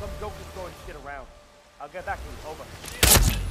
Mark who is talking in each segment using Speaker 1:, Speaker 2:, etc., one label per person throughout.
Speaker 1: Some jokers going shit around. I'll get back to you. Over.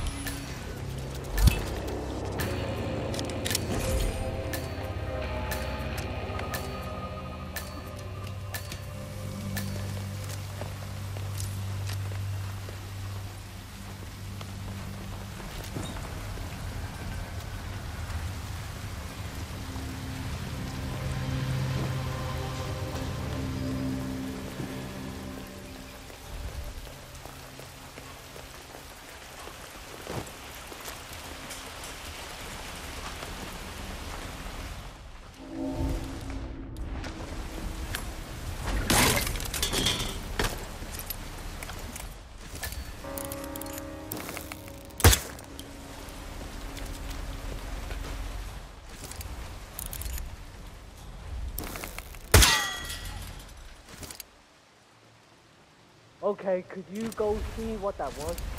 Speaker 2: Okay, could you go see what that was?